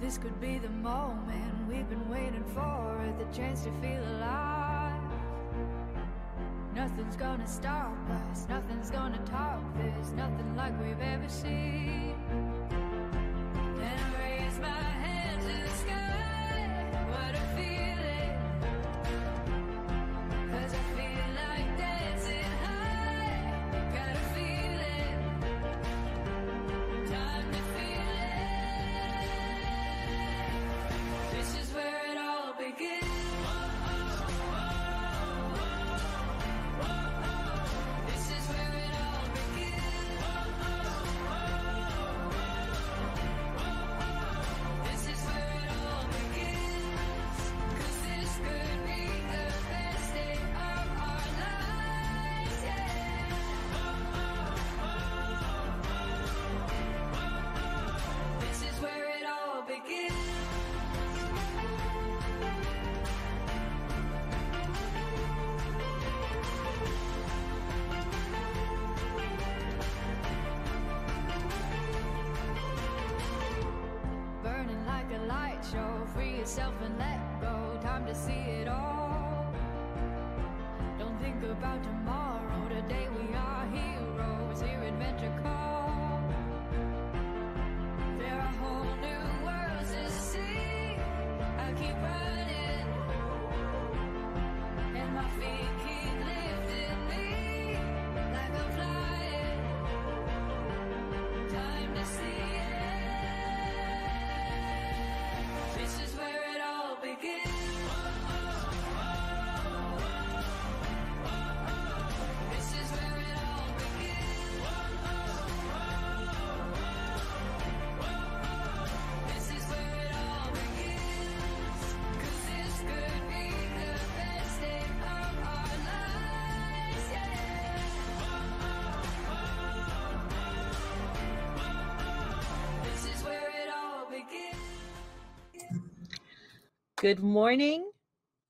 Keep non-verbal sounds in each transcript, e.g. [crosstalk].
This could be the moment we've been waiting for, the chance to feel alive. Nothing's gonna stop us, nothing's gonna top this, nothing like we've ever seen. Yourself and let go. Time to see it all. Don't think about tomorrow. Today we are heroes. Hear adventure call. Good morning,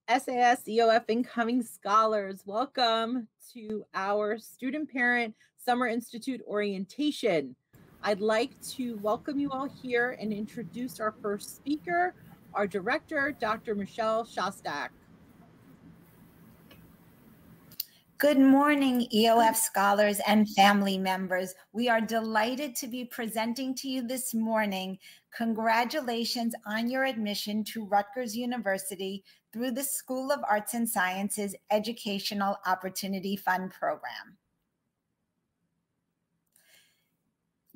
SAS EOF incoming scholars. Welcome to our Student Parent Summer Institute orientation. I'd like to welcome you all here and introduce our first speaker, our director, Dr. Michelle Shostak. Good morning, EOF scholars and family members. We are delighted to be presenting to you this morning. Congratulations on your admission to Rutgers University through the School of Arts and Sciences Educational Opportunity Fund program.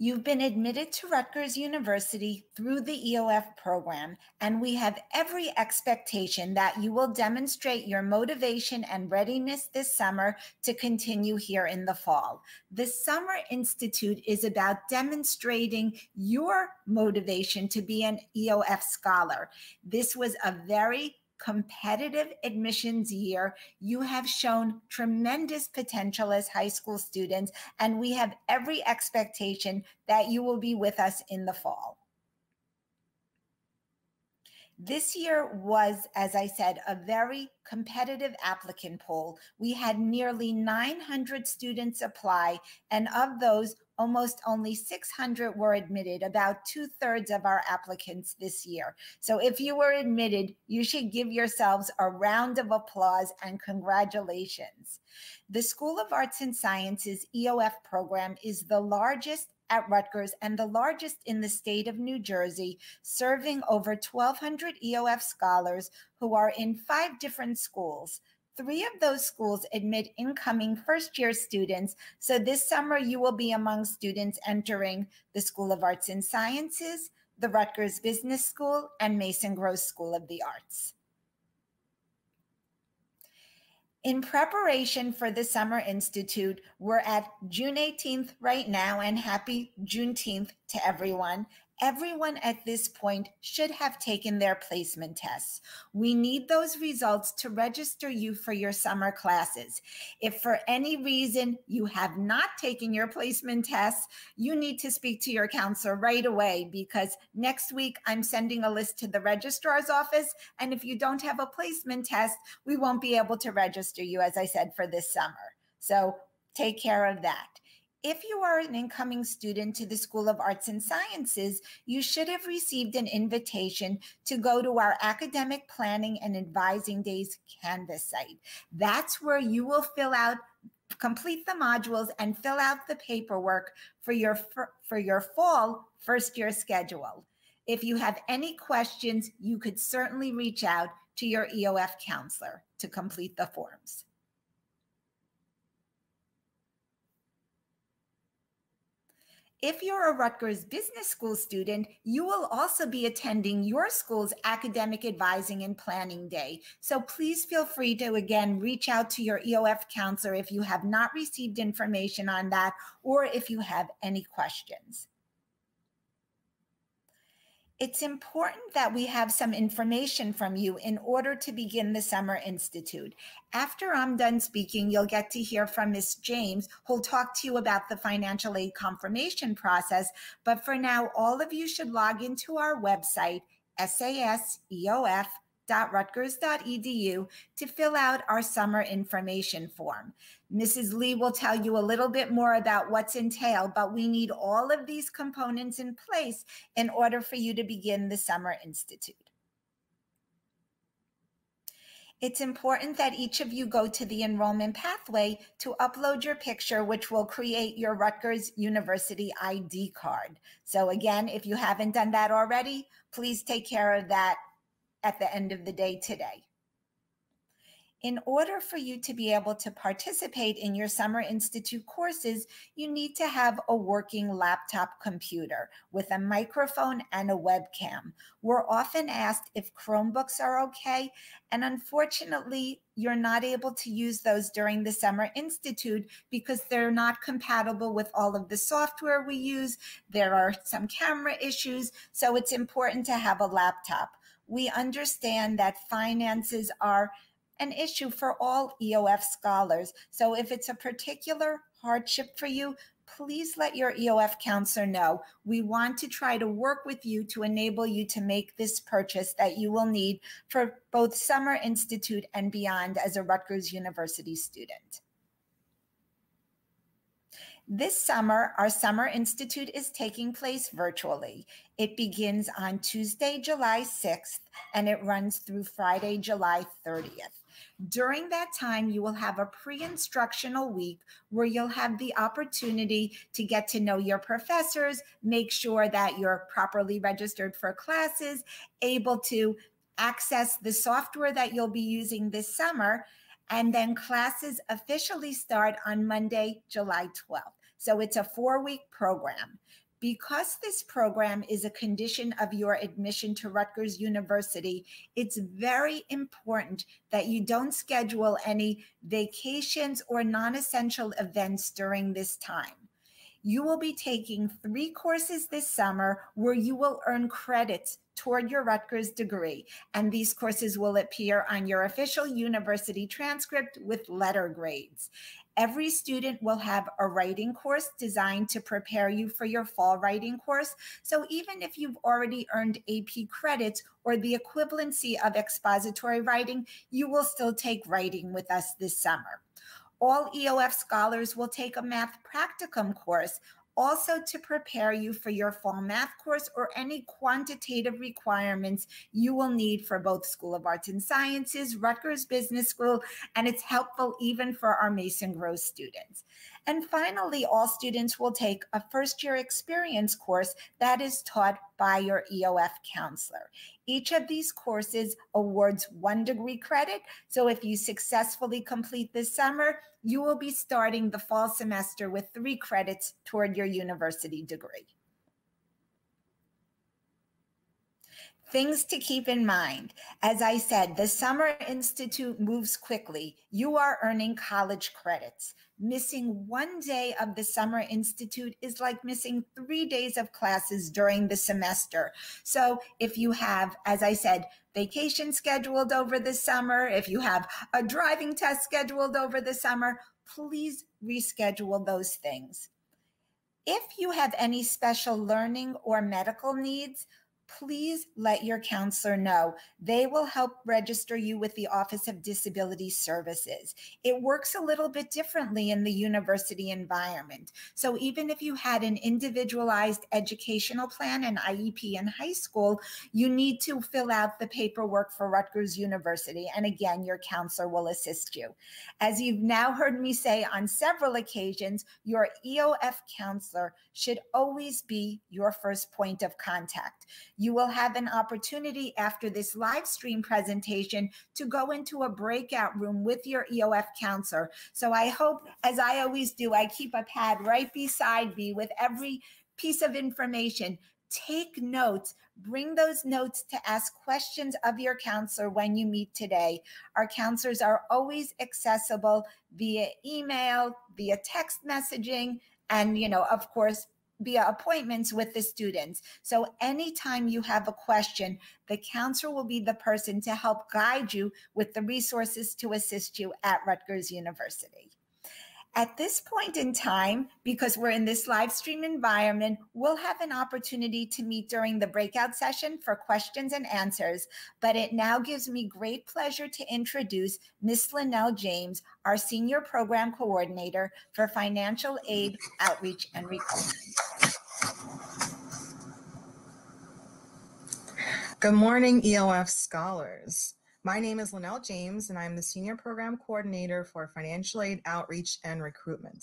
You've been admitted to Rutgers University through the EOF program, and we have every expectation that you will demonstrate your motivation and readiness this summer to continue here in the fall. The Summer Institute is about demonstrating your motivation to be an EOF scholar. This was a very competitive admissions year. You have shown tremendous potential as high school students, and we have every expectation that you will be with us in the fall. This year was, as I said, a very competitive applicant pool. We had nearly 900 students apply, and of those, almost only 600 were admitted, about two thirds of our applicants this year. So if you were admitted, you should give yourselves a round of applause and congratulations. The School of Arts and Sciences EOF program is the largest at Rutgers and the largest in the state of New Jersey, serving over 1,200 EOF scholars who are in five different schools. Three of those schools admit incoming first year students. So this summer, you will be among students entering the School of Arts and Sciences, the Rutgers Business School, and Mason Gross School of the Arts. In preparation for the Summer Institute, we're at June 18th right now, and happy Juneteenth to everyone. Everyone at this point should have taken their placement tests. We need those results to register you for your summer classes. If for any reason you have not taken your placement tests, you need to speak to your counselor right away because next week I'm sending a list to the registrar's office. And if you don't have a placement test, we won't be able to register you, as I said, for this summer. So take care of that. If you are an incoming student to the School of Arts and Sciences, you should have received an invitation to go to our Academic Planning and Advising Days Canvas site. That's where you will fill out complete the modules and fill out the paperwork for your for your fall first year schedule. If you have any questions, you could certainly reach out to your EOF counselor to complete the forms. If you're a Rutgers Business School student, you will also be attending your school's Academic Advising and Planning Day. So please feel free to again reach out to your EOF counselor if you have not received information on that or if you have any questions it's important that we have some information from you in order to begin the Summer Institute. After I'm done speaking, you'll get to hear from Ms. James, who'll talk to you about the financial aid confirmation process. But for now, all of you should log into our website, SASEOF www.rutgers.edu to fill out our summer information form. Mrs. Lee will tell you a little bit more about what's entailed, but we need all of these components in place in order for you to begin the Summer Institute. It's important that each of you go to the enrollment pathway to upload your picture, which will create your Rutgers University ID card. So again, if you haven't done that already, please take care of that at the end of the day today. In order for you to be able to participate in your Summer Institute courses, you need to have a working laptop computer with a microphone and a webcam. We're often asked if Chromebooks are okay, and unfortunately, you're not able to use those during the Summer Institute because they're not compatible with all of the software we use. There are some camera issues, so it's important to have a laptop we understand that finances are an issue for all EOF scholars. So if it's a particular hardship for you, please let your EOF counselor know. We want to try to work with you to enable you to make this purchase that you will need for both Summer Institute and beyond as a Rutgers University student. This summer, our Summer Institute is taking place virtually. It begins on Tuesday, July 6th, and it runs through Friday, July 30th. During that time, you will have a pre instructional week where you'll have the opportunity to get to know your professors, make sure that you're properly registered for classes, able to access the software that you'll be using this summer and then classes officially start on Monday, July 12th. So it's a four week program. Because this program is a condition of your admission to Rutgers University, it's very important that you don't schedule any vacations or non essential events during this time you will be taking three courses this summer where you will earn credits toward your Rutgers degree. And these courses will appear on your official university transcript with letter grades. Every student will have a writing course designed to prepare you for your fall writing course. So even if you've already earned AP credits or the equivalency of expository writing, you will still take writing with us this summer. All EOF scholars will take a math practicum course also to prepare you for your fall math course or any quantitative requirements you will need for both School of Arts and Sciences, Rutgers Business School, and it's helpful even for our Mason Gross students. And finally, all students will take a first year experience course that is taught by your EOF counselor. Each of these courses awards one degree credit. So if you successfully complete this summer, you will be starting the fall semester with three credits toward your university degree. Things to keep in mind. As I said, the Summer Institute moves quickly. You are earning college credits. Missing one day of the Summer Institute is like missing three days of classes during the semester. So if you have, as I said, vacation scheduled over the summer, if you have a driving test scheduled over the summer, please reschedule those things. If you have any special learning or medical needs, please let your counselor know. They will help register you with the Office of Disability Services. It works a little bit differently in the university environment. So even if you had an individualized educational plan and IEP in high school, you need to fill out the paperwork for Rutgers University. And again, your counselor will assist you. As you've now heard me say on several occasions, your EOF counselor should always be your first point of contact. You will have an opportunity after this live stream presentation to go into a breakout room with your EOF counselor. So I hope, as I always do, I keep a pad right beside me with every piece of information. Take notes. Bring those notes to ask questions of your counselor when you meet today. Our counselors are always accessible via email, via text messaging, and, you know, of course, via appointments with the students. So anytime you have a question, the counselor will be the person to help guide you with the resources to assist you at Rutgers University. At this point in time, because we're in this live stream environment, we'll have an opportunity to meet during the breakout session for questions and answers. But it now gives me great pleasure to introduce Ms. Linnell James, our Senior Program Coordinator for Financial Aid Outreach and Recruitment. Good morning, EOF scholars. My name is Linnell James, and I'm the Senior Program Coordinator for Financial Aid Outreach and Recruitment.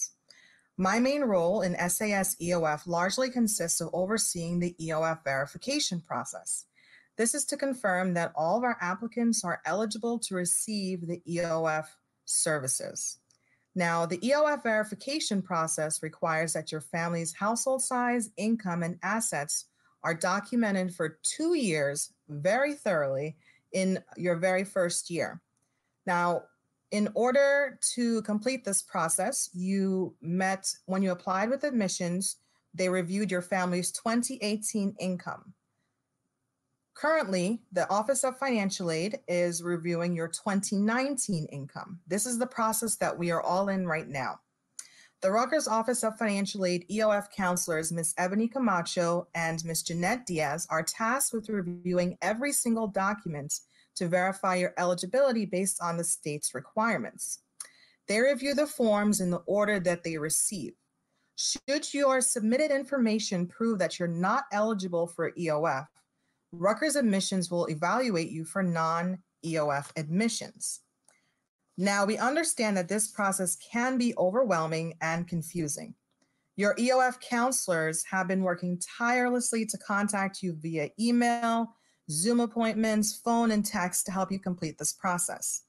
My main role in SAS EOF largely consists of overseeing the EOF verification process. This is to confirm that all of our applicants are eligible to receive the EOF services. Now, the EOF verification process requires that your family's household size, income, and assets are documented for two years very thoroughly in your very first year. Now, in order to complete this process, you met when you applied with admissions, they reviewed your family's 2018 income. Currently, the Office of Financial Aid is reviewing your 2019 income. This is the process that we are all in right now. The Rutgers Office of Financial Aid EOF counselors, Ms. Ebony Camacho and Ms. Jeanette Diaz, are tasked with reviewing every single document to verify your eligibility based on the state's requirements. They review the forms in the order that they receive. Should your submitted information prove that you're not eligible for EOF, Rutgers Admissions will evaluate you for non EOF admissions. Now, we understand that this process can be overwhelming and confusing. Your EOF counselors have been working tirelessly to contact you via email, Zoom appointments, phone, and text to help you complete this process.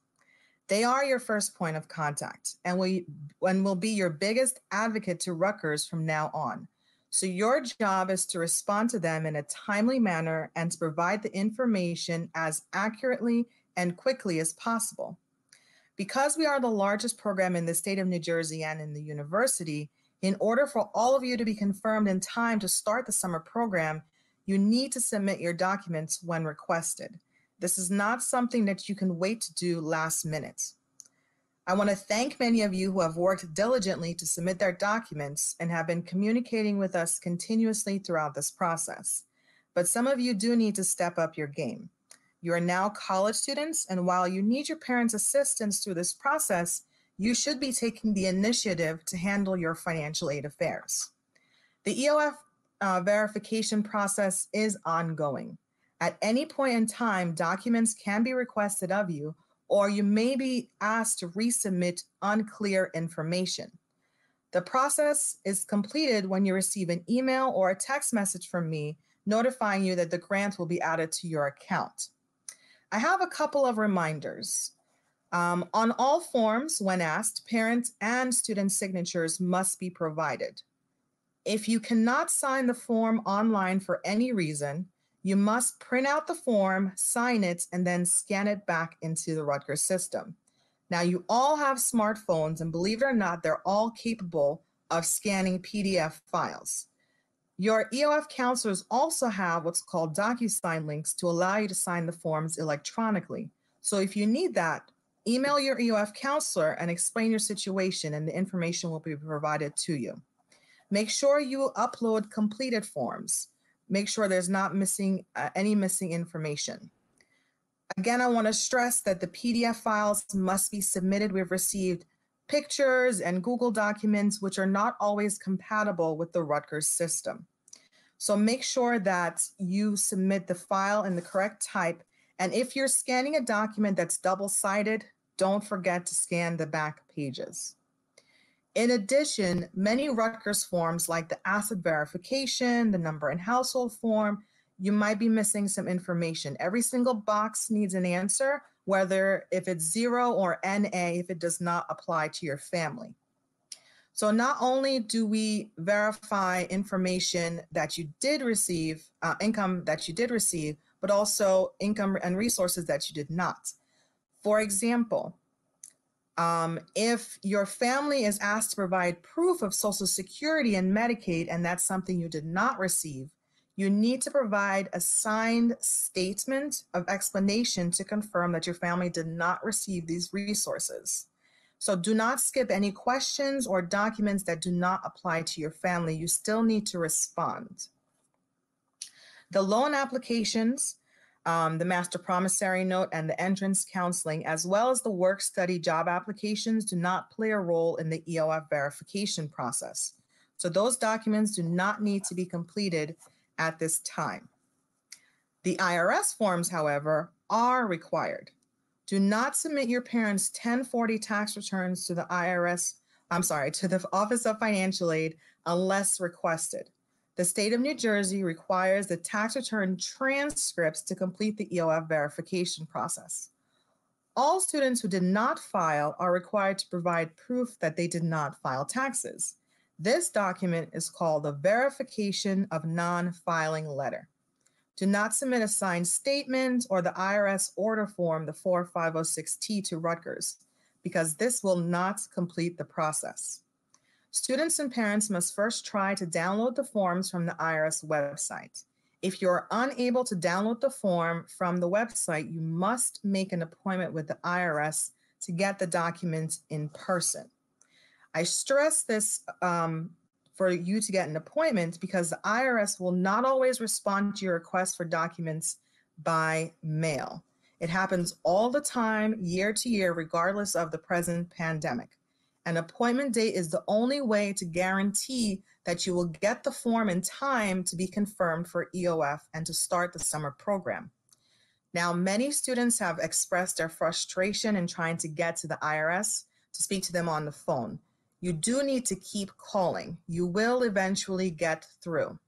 They are your first point of contact and, we, and will be your biggest advocate to Rutgers from now on. So, your job is to respond to them in a timely manner and to provide the information as accurately and quickly as possible. Because we are the largest program in the state of New Jersey and in the university, in order for all of you to be confirmed in time to start the summer program, you need to submit your documents when requested. This is not something that you can wait to do last minute. I want to thank many of you who have worked diligently to submit their documents and have been communicating with us continuously throughout this process. But some of you do need to step up your game. You are now college students, and while you need your parents' assistance through this process, you should be taking the initiative to handle your financial aid affairs. The EOF uh, verification process is ongoing. At any point in time, documents can be requested of you, or you may be asked to resubmit unclear information. The process is completed when you receive an email or a text message from me notifying you that the grant will be added to your account. I have a couple of reminders. Um, on all forms, when asked, parent and student signatures must be provided. If you cannot sign the form online for any reason, you must print out the form, sign it, and then scan it back into the Rutgers system. Now, you all have smartphones, and believe it or not, they're all capable of scanning PDF files. Your EOF counselors also have what's called DocuSign links to allow you to sign the forms electronically. So if you need that, email your EOF counselor and explain your situation, and the information will be provided to you. Make sure you upload completed forms. make sure there's not missing uh, any missing information. Again, I want to stress that the PDF files must be submitted. We've received pictures and Google documents, which are not always compatible with the Rutgers system. So make sure that you submit the file in the correct type. And if you're scanning a document that's double sided, don't forget to scan the back pages. In addition, many Rutgers forms like the asset verification, the number and household form, you might be missing some information. Every single box needs an answer, whether if it's zero or NA, if it does not apply to your family. So not only do we verify information that you did receive, uh, income that you did receive, but also income and resources that you did not. For example, um, if your family is asked to provide proof of Social Security and Medicaid, and that's something you did not receive, you need to provide a signed statement of explanation to confirm that your family did not receive these resources. So do not skip any questions or documents that do not apply to your family. You still need to respond. The loan applications um, the master promissory note, and the entrance counseling, as well as the work study job applications, do not play a role in the EOF verification process. So those documents do not need to be completed at this time. The IRS forms, however, are required. Do not submit your parents' 1040 tax returns to the IRS, I'm sorry, to the Office of Financial Aid unless requested. The state of New Jersey requires the tax return transcripts to complete the EOF verification process. All students who did not file are required to provide proof that they did not file taxes. This document is called the Verification of Non-Filing Letter. Do not submit a signed statement or the IRS order form, the 4506T, to Rutgers, because this will not complete the process. Students and parents must first try to download the forms from the IRS website. If you're unable to download the form from the website, you must make an appointment with the IRS to get the documents in person. I stress this um, for you to get an appointment because the IRS will not always respond to your request for documents by mail. It happens all the time, year to year, regardless of the present pandemic. An appointment date is the only way to guarantee that you will get the form in time to be confirmed for EOF and to start the summer program. Now, many students have expressed their frustration in trying to get to the IRS to speak to them on the phone. You do need to keep calling. You will eventually get through.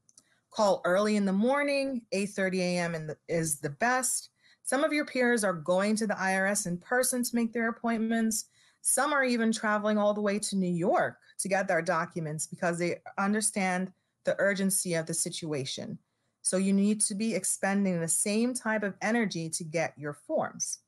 Call early in the morning, 8:30 a.m. is the best. Some of your peers are going to the IRS in person to make their appointments. Some are even traveling all the way to New York to get their documents because they understand the urgency of the situation. So you need to be expending the same type of energy to get your forms.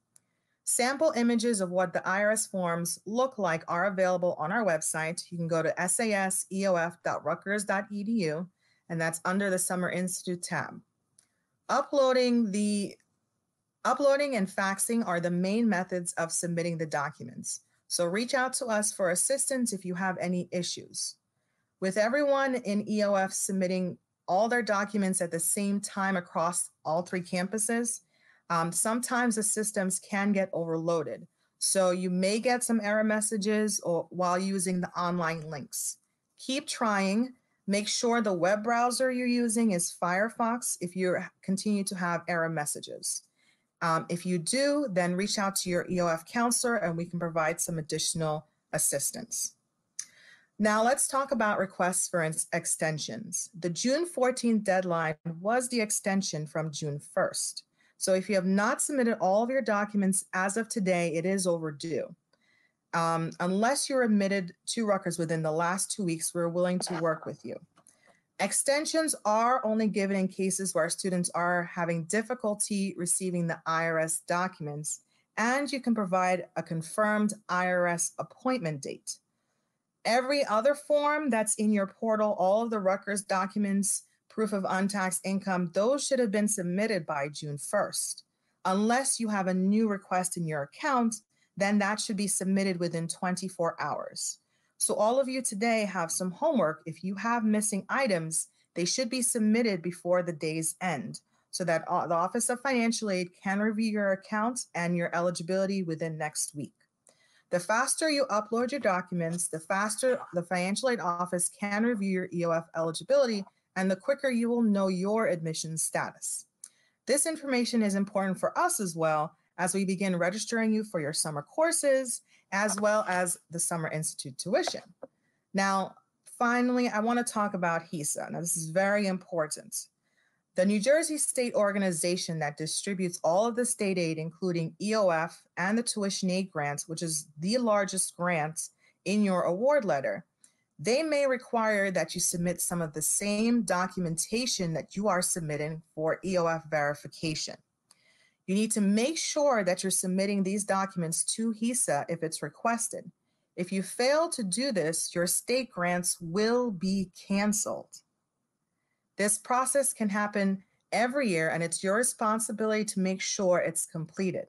Sample images of what the IRS forms look like are available on our website. You can go to saseof.rutgers.edu, and that's under the Summer Institute tab. Uploading the uploading and faxing are the main methods of submitting the documents. So reach out to us for assistance if you have any issues. With everyone in EOF submitting all their documents at the same time across all three campuses, um, sometimes the systems can get overloaded. So you may get some error messages or while using the online links. Keep trying. Make sure the web browser you're using is Firefox if you continue to have error messages. Um, if you do, then reach out to your EOF counselor and we can provide some additional assistance. Now let's talk about requests for extensions. The June 14th deadline was the extension from June 1st. So if you have not submitted all of your documents as of today, it is overdue. Um, unless you're admitted to Rutgers within the last two weeks, we're willing to work with you. Extensions are only given in cases where students are having difficulty receiving the IRS documents, and you can provide a confirmed IRS appointment date. Every other form that's in your portal, all of the Rutgers documents, proof of untaxed income, those should have been submitted by June 1st. Unless you have a new request in your account, then that should be submitted within 24 hours. So all of you today have some homework. If you have missing items, They should be submitted before the day's end so that the Office of Financial Aid can review your accounts and your eligibility within next week. The faster you upload your documents, the faster the financial aid office can review your EOF eligibility and the quicker you will know your admission status. This information is important for us as well as we begin registering you for your summer courses as well as the Summer Institute tuition. Now, finally, I want to talk about HESAA. Now, this is very important. The New Jersey state organization that distributes all of the state aid, including EOF and the tuition aid grants, which is the largest grant in your award letter, they may require that you submit some of the same documentation that you are submitting for EOF verification. You need to make sure that you're submitting these documents to HESAA if it's requested. If you fail to do this, your state grants will be canceled. This process can happen every year, and it's your responsibility to make sure it's completed.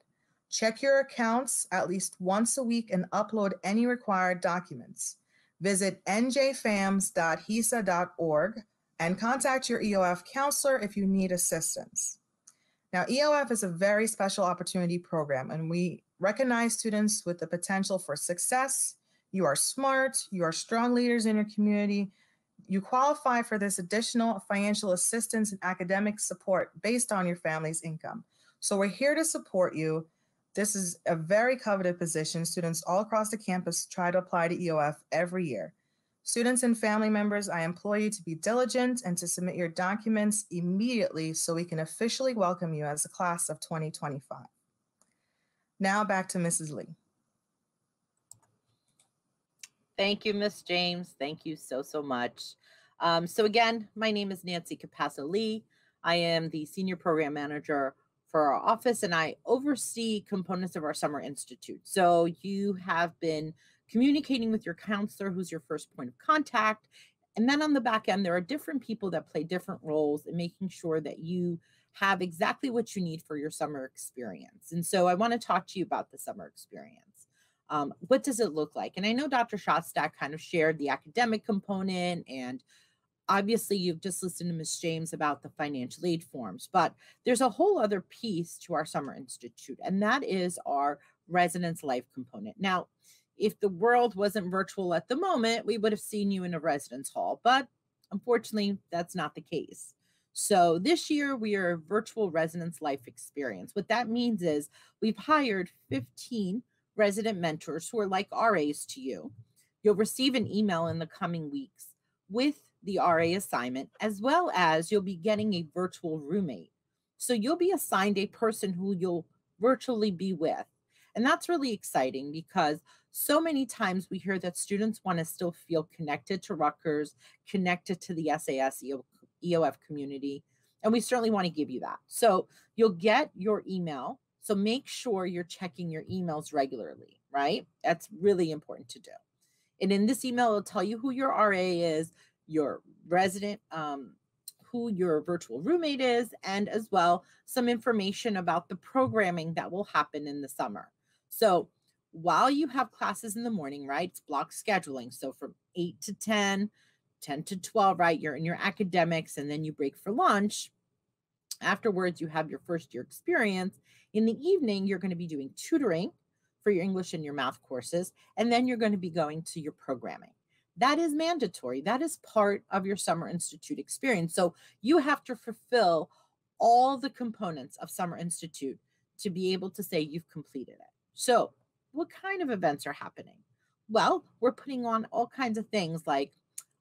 Check your accounts at least once a week and upload any required documents. Visit njfams.hesaa.org and contact your EOF counselor if you need assistance. Now, EOF is a very special opportunity program, and we recognize students with the potential for success. You are smart, you are strong leaders in your community, you qualify for this additional financial assistance and academic support based on your family's income. So we're here to support you. This is a very coveted position. Students all across the campus try to apply to EOF every year. Students and family members, I implore you to be diligent and to submit your documents immediately so we can officially welcome you as a class of 2025. Now back to Mrs. Lee. Thank you, Miss James. Thank you so, so much. Um, so again, my name is Nancy Capasso Lee. I am the Senior Program Manager for our office and I oversee components of our Summer Institute. So you have been communicating with your counselor, who's your first point of contact. And then on the back end, there are different people that play different roles in making sure that you have exactly what you need for your summer experience. And so I want to talk to you about the summer experience. Um, what does it look like? And I know Dr. Shostak kind of shared the academic component and obviously you've just listened to Ms. James about the financial aid forms, but there's a whole other piece to our Summer Institute, and that is our residence life component. Now, if the world wasn't virtual at the moment, we would have seen you in a residence hall, but unfortunately, that's not the case. So this year we are a virtual residence life experience. What that means is we've hired 15 resident mentors who are like RAs to you. You'll receive an email in the coming weeks with the RA assignment, as well as you'll be getting a virtual roommate. So you'll be assigned a person who you'll virtually be with. And that's really exciting because so many times we hear that students want to still feel connected to Rutgers, connected to the SAS EOF community. And we certainly want to give you that. So you'll get your email so make sure you're checking your emails regularly, right? That's really important to do. And in this email, it'll tell you who your RA is, your resident, um, who your virtual roommate is, and as well some information about the programming that will happen in the summer. So while you have classes in the morning, right? It's block scheduling. So from 8 to 10, 10 to 12, right? You're in your academics and then you break for lunch. Afterwards, you have your first year experience in the evening, you're going to be doing tutoring for your English and your math courses, and then you're going to be going to your programming. That is mandatory. That is part of your Summer Institute experience. So you have to fulfill all the components of Summer Institute to be able to say you've completed it. So, what kind of events are happening? Well, we're putting on all kinds of things like,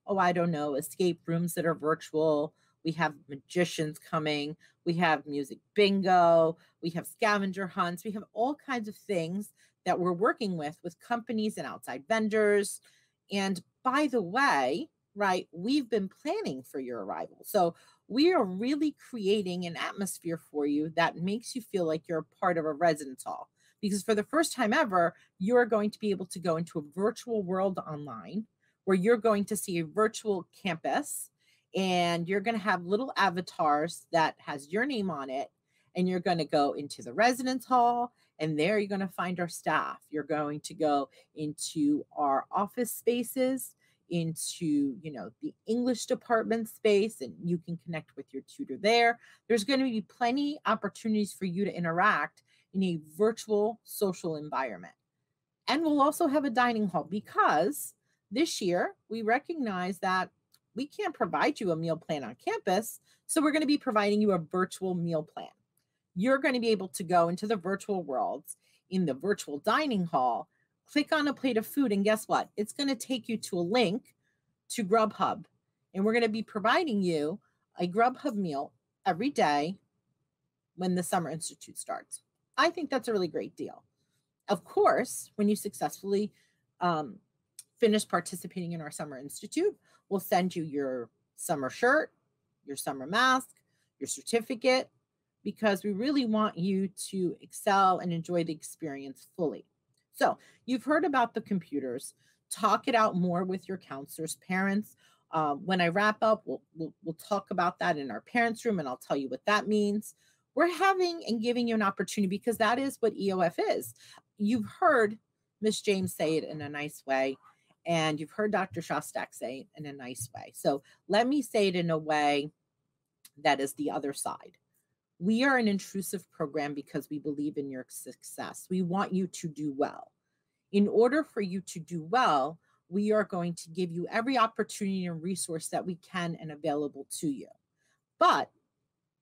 oh, I don't know, escape rooms that are virtual, we have magicians coming, we have music bingo, we have scavenger hunts, we have all kinds of things that we're working with with companies and outside vendors. And by the way, right, we've been planning for your arrival. So we are really creating an atmosphere for you that makes you feel like you're a part of a residence hall. Because for the first time ever, you're going to be able to go into a virtual world online where you're going to see a virtual campus and you're going to have little avatars that has your name on it and you're going to go into the residence hall and there you're going to find our staff. You're going to go into our office spaces into you know the english department space and you can connect with your tutor there. There's going to be plenty opportunities for you to interact in a virtual social environment. And we'll also have a dining hall because this year we recognize that we can't provide you a meal plan on campus so we're going to be providing you a virtual meal plan you're going to be able to go into the virtual worlds in the virtual dining hall click on a plate of food, and guess what? It's going to take you to a link to Grubhub. And we're going to be providing you a Grubhub meal every day when the Summer Institute starts. I think that's a really great deal. Of course, when you successfully um, finish participating in our Summer Institute, we'll send you your summer shirt, your summer mask, your certificate, because we really want you to excel and enjoy the experience fully. So you've heard about the computers. Talk it out more with your counselors, parents. Uh, when I wrap up, we'll, we'll, we'll talk about that in our parents' room, and I'll tell you what that means. We're having and giving you an opportunity because that is what EOF is. You've heard Miss James say it in a nice way, and you've heard Dr. Shostak say it in a nice way. So let me say it in a way that is the other side. We are an intrusive program because we believe in your success. We want you to do well. In order for you to do well, we are going to give you every opportunity and resource that we can and available to you. But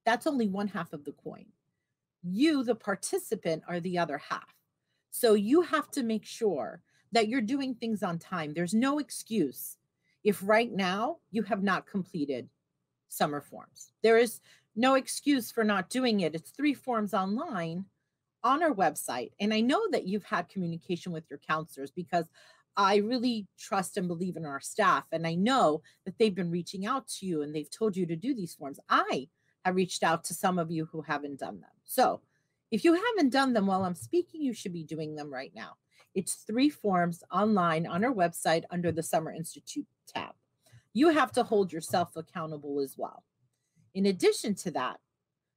that's only one half of the coin. You, the participant, are the other half. So you have to make sure that you're doing things on time. There's no excuse if right now you have not completed summer forms. There is no excuse for not doing it. It's three forms online on our website. And I know that you've had communication with your counselors because I really trust and believe in our staff. And I know that they've been reaching out to you and they've told you to do these forms. I have reached out to some of you who haven't done them. So if you haven't done them while I'm speaking, you should be doing them right now. It's three forms online on our website under the Summer Institute tab. You have to hold yourself accountable as well. In addition to that,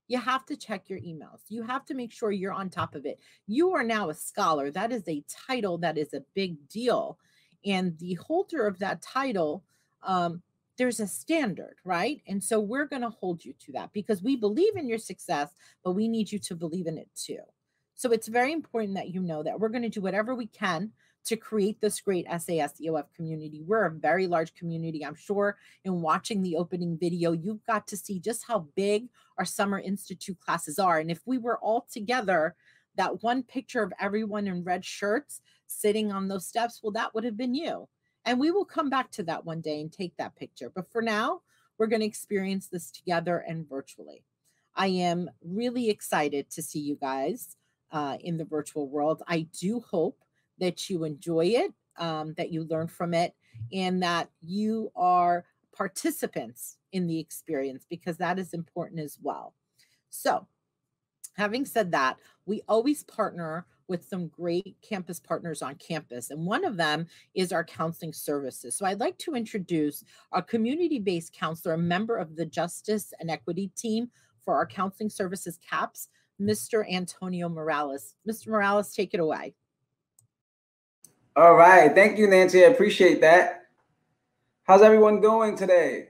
you have to check your emails. You have to make sure you're on top of it. You are now a scholar. That is a title that is a big deal. And the holder of that title, um, there's a standard, right? And so we're going to hold you to that because we believe in your success, but we need you to believe in it too. So it's very important that you know that we're going to do whatever we can to create this great SAS EOF community. We're a very large community. I'm sure in watching the opening video, you've got to see just how big our Summer Institute classes are. And if we were all together, that one picture of everyone in red shirts sitting on those steps, well, that would have been you. And we will come back to that one day and take that picture. But for now, we're going to experience this together and virtually. I am really excited to see you guys uh, in the virtual world. I do hope that you enjoy it, um, that you learn from it, and that you are participants in the experience because that is important as well. So, having said that, we always partner with some great campus partners on campus, and one of them is our counseling services. So, I'd like to introduce our community based counselor, a member of the Justice and Equity team for our counseling services CAPS, Mr. Antonio Morales. Mr. Morales, take it away. All right. Thank you, Nancy. I appreciate that. How's everyone doing today?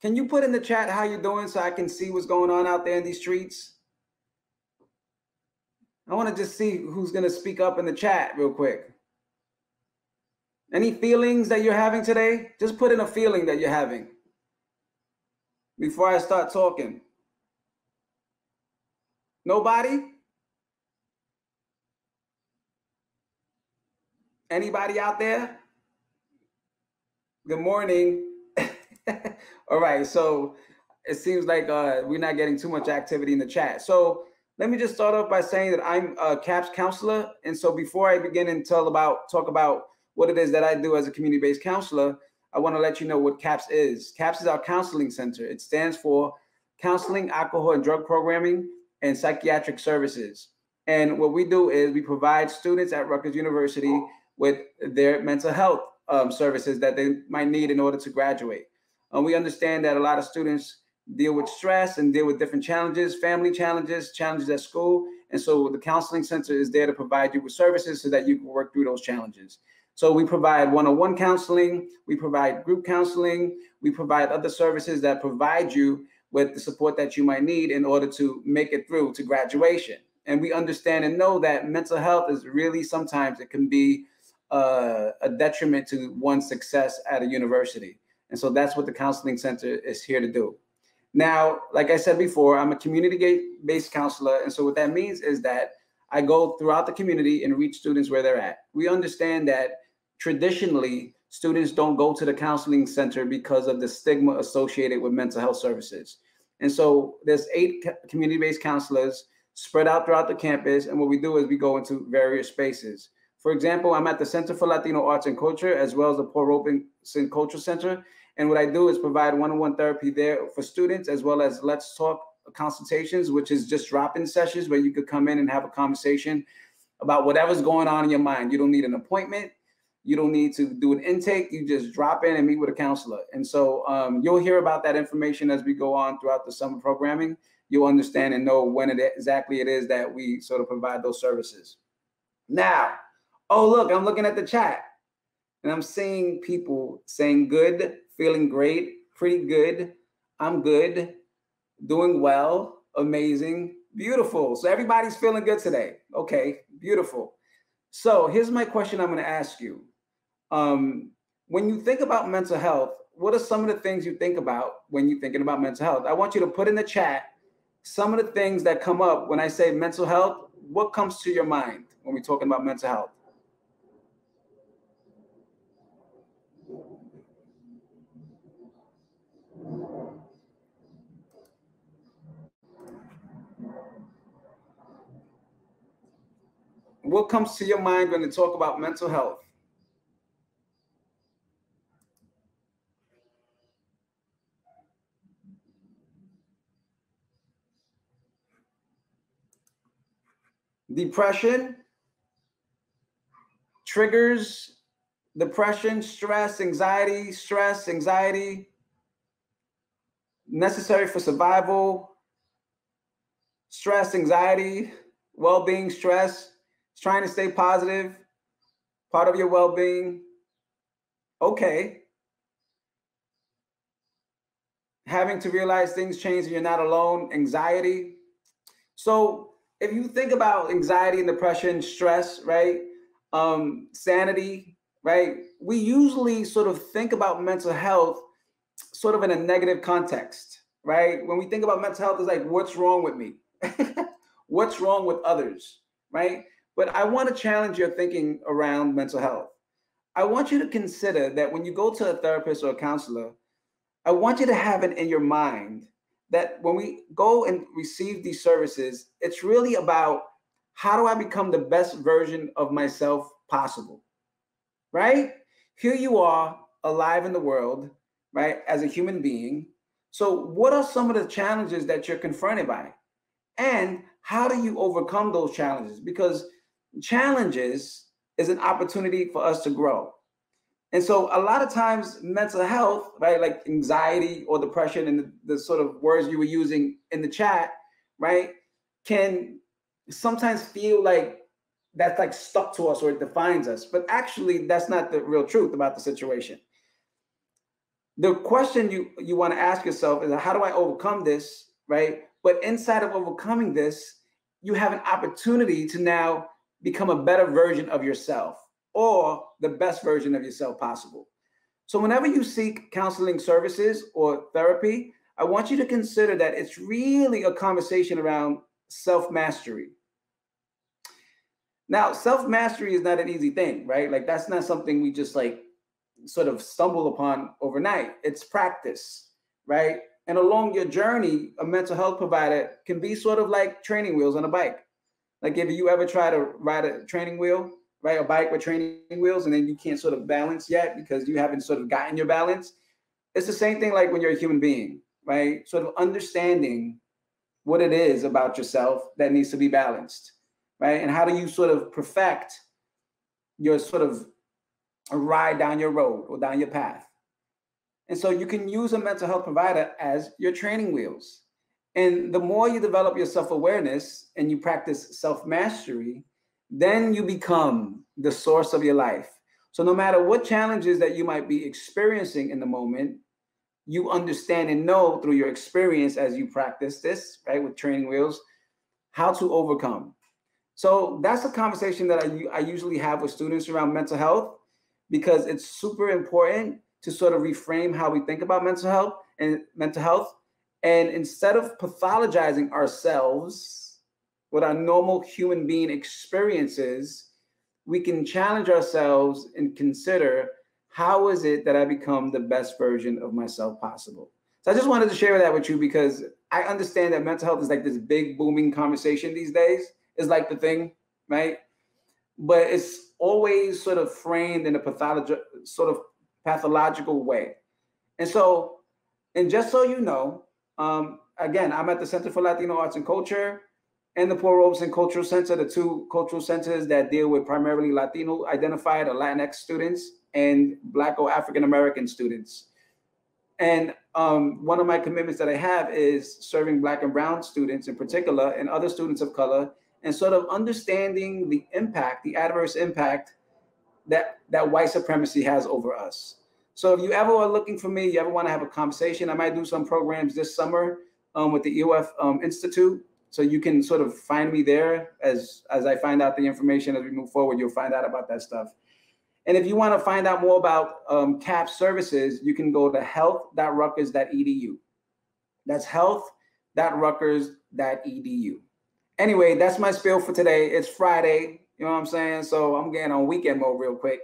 Can you put in the chat how you're doing so I can see what's going on out there in these streets? I want to just see who's going to speak up in the chat real quick. Any feelings that you're having today? Just put in a feeling that you're having before I start talking. Nobody? Anybody out there? Good morning. [laughs] All right, so it seems like uh, we're not getting too much activity in the chat. So let me just start off by saying that I'm a CAPS counselor, and so before I begin and tell about talk about what it is that I do as a community-based counselor, I want to let you know what CAPS is. CAPS is our counseling center. It stands for Counseling, Alcohol, and Drug Programming and Psychiatric Services. And what we do is we provide students at Rutgers University with their mental health um, services that they might need in order to graduate. And we understand that a lot of students deal with stress and deal with different challenges, family challenges, challenges at school. And so the counseling center is there to provide you with services so that you can work through those challenges. So we provide one-on-one counseling, we provide group counseling, we provide other services that provide you with the support that you might need in order to make it through to graduation. And we understand and know that mental health is really sometimes it can be uh, a detriment to one's success at a university. And so that's what the counseling center is here to do. Now, like I said before, I'm a community based counselor. And so what that means is that I go throughout the community and reach students where they're at. We understand that traditionally, students don't go to the counseling center because of the stigma associated with mental health services. And so there's eight community based counselors spread out throughout the campus. And what we do is we go into various spaces. For example, I'm at the Center for Latino Arts and Culture, as well as the Paul Robeson Cultural Center. And what I do is provide one-on-one therapy there for students, as well as Let's Talk consultations, which is just drop-in sessions where you could come in and have a conversation about whatever's going on in your mind. You don't need an appointment. You don't need to do an intake. You just drop in and meet with a counselor. And so um, you'll hear about that information as we go on throughout the summer programming. You'll understand and know when it exactly it is that we sort of provide those services. Now, Oh, look, I'm looking at the chat and I'm seeing people saying good, feeling great, pretty good. I'm good, doing well, amazing, beautiful. So everybody's feeling good today. Okay, beautiful. So here's my question I'm going to ask you. Um, when you think about mental health, what are some of the things you think about when you're thinking about mental health? I want you to put in the chat some of the things that come up when I say mental health. What comes to your mind when we're talking about mental health? What comes to your mind when you talk about mental health? Depression, triggers, depression, stress, anxiety, stress, anxiety, necessary for survival, stress, anxiety, well being, stress trying to stay positive, part of your well being. Okay. Having to realize things change and you're not alone, anxiety. So, if you think about anxiety and depression, stress, right? Um, sanity, right? We usually sort of think about mental health sort of in a negative context, right? When we think about mental health, it's like, what's wrong with me? [laughs] what's wrong with others, right? But I want to challenge your thinking around mental health. I want you to consider that when you go to a therapist or a counselor, I want you to have it in your mind that when we go and receive these services, it's really about how do I become the best version of myself possible? Right? Here you are alive in the world, right, as a human being. So, what are some of the challenges that you're confronted by? And how do you overcome those challenges? Because challenges is an opportunity for us to grow. And so a lot of times mental health, right, like anxiety or depression and the, the, sort of words you were using in the chat, right, can sometimes feel like that's like stuck to us or it defines us. But actually, that's not the real truth about the situation. The question you, you want to ask yourself is how do I overcome this, right? But inside of overcoming this, you have an opportunity to now become a better version of yourself or the best version of yourself possible. So, whenever you seek counseling services or therapy, I want you to consider that it's really a conversation around self mastery. Now, self mastery is not an easy thing, right? Like, that's not something we just like sort of stumble upon overnight. It's practice, right? And along your journey, a mental health provider can be sort of like training wheels on a bike. Like if you ever try to ride a training wheel, ride a bike with training wheels, and then you can't sort of balance yet because you haven't sort of gotten your balance. It's the same thing like when you're a human being, right? Sort of understanding what it is about yourself that needs to be balanced, right? And how do you sort of perfect your sort of ride down your road or down your path. And so you can use a mental health provider as your training wheels. And the more you develop your self awareness and you practice self mastery, then you become the source of your life. So no matter what challenges that you might be experiencing in the moment, you understand and know through your experience as you practice this, right, with training wheels, how to overcome. So that's a conversation that I, I usually have with students around mental health because it's super important to sort of reframe how we think about mental health and mental health. And instead of pathologizing ourselves with our normal human being experiences, we can challenge ourselves and consider how is it that I become the best version of myself possible? So I just wanted to share that with you because I understand that mental health is like this big booming conversation these days. Is like the thing, right? But it's always sort of framed in a pathological sort of pathological way. And so, and just so you know, um, again, I'm at the Center for Latino Arts and Culture and the Paul Robeson Cultural Center, the two cultural centers that deal with primarily Latino identified or Latinx students and Black or African American students. And um, one of my commitments that I have is serving Black and Brown students in particular and other students of color and sort of understanding the impact, the adverse impact that, that white supremacy has over us. So if you ever are looking for me, you ever want to have a conversation, I might do some programs this summer um, with the EOF um, Institute. So you can sort of find me there as as I find out the information as we move forward. You'll find out about that stuff. And if you want to find out more about um, CAP services, you can go to health.rutgers.edu. That's health.rutgers.edu. Anyway, that's my spiel for today. It's Friday. You know what I'm saying? So I'm getting on weekend mode real quick.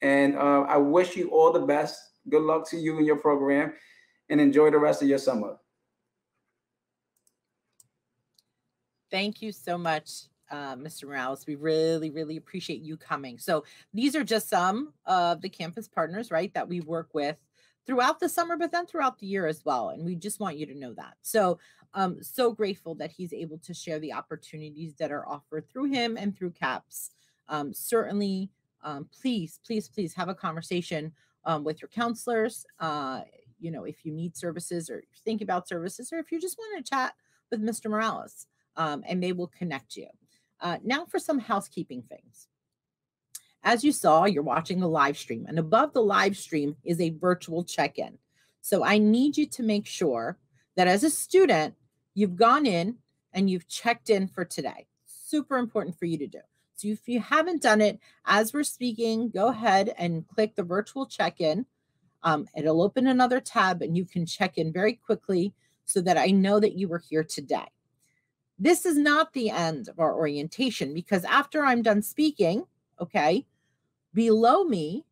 And uh, I wish you all the best. Good luck to you and your program and enjoy the rest of your summer. Thank you so much, uh, Mr. Morales. We really, really appreciate you coming. So these are just some of the campus partners, right, that we work with throughout the summer, but then throughout the year as well. And we just want you to know that. So um so grateful that he's able to share the opportunities that are offered through him and through CAPS. Um, certainly, um, please, please, please have a conversation um, with your counselors. Uh, you know, if you need services or think about services, or if you just want to chat with Mr. Morales um, and they will connect you. Uh, now for some housekeeping things. As you saw, you're watching a live stream, and above the live stream is a virtual check in. So I need you to make sure that as a student, you've gone in and you've checked in for today. Super important for you to do. So if you haven't done it as we're speaking, go ahead and click the virtual check in. Um, it'll open another tab and you can check in very quickly so that I know that you were here today. This is not the end of our orientation because after I'm done speaking, okay, below me,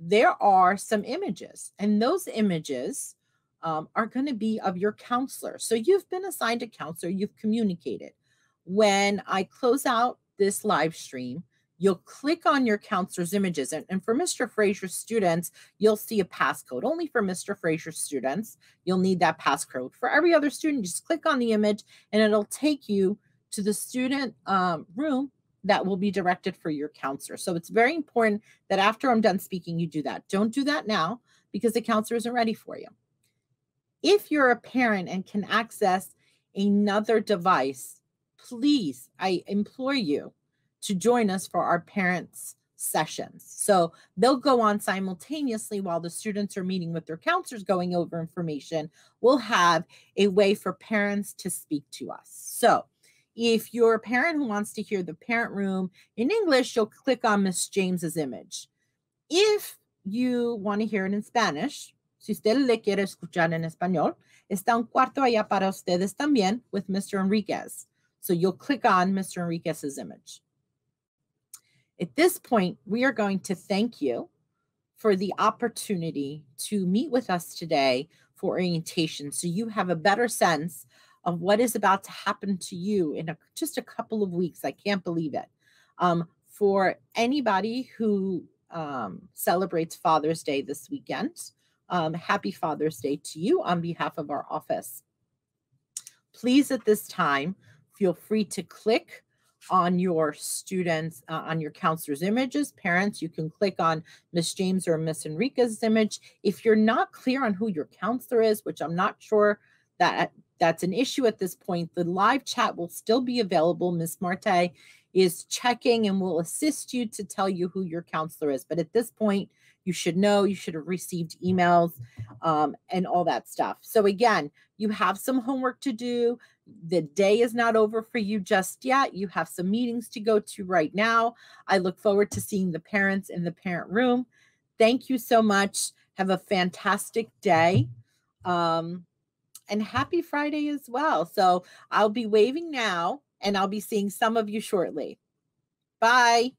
there are some images, and those images um, are going to be of your counselor. So you've been assigned a counselor, you've communicated. When I close out this live stream, you'll click on your counselor's images. And, and for Mr. Frazier students, you'll see a passcode. Only for Mr. Frazier students, you'll need that passcode. For every other student, just click on the image and it'll take you to the student um, room that will be directed for your counselor. So it's very important that after I'm done speaking, you do that. Don't do that now because the counselor isn't ready for you. If you're a parent and can access another device, please, I implore you to join us for our parents' sessions. So they'll go on simultaneously while the students are meeting with their counselors going over information. We'll have a way for parents to speak to us. So if you're a parent who wants to hear the parent room in English, you'll click on Miss James's image. If you want to hear it in Spanish, si usted le quiere escuchar en español, está un cuarto allá para ustedes también with Mr. Enriquez. So you'll click on Mr. Enriquez's image. At this point, we are going to thank you for the opportunity to meet with us today for orientation so you have a better sense of what is about to happen to you in a, just a couple of weeks. I can't believe it. Um, for anybody who um, celebrates Father's Day this weekend, um, happy Father's Day to you on behalf of our office. Please, at this time, feel free to click on your students, uh, on your counselor's images. Parents, you can click on Miss James or Miss Enriquez's image. If you're not clear on who your counselor is, which I'm not sure that that's an issue at this point, the live chat will still be available. Miss Marte is checking and will assist you to tell you who your counselor is. But at this point, you should know, you should have received emails um, and all that stuff. So, again, you have some homework to do. The day is not over for you just yet. You have some meetings to go to right now. I look forward to seeing the parents in the parent room. Thank you so much. Have a fantastic day. Um, and happy Friday as well. So I'll be waving now and I'll be seeing some of you shortly. Bye.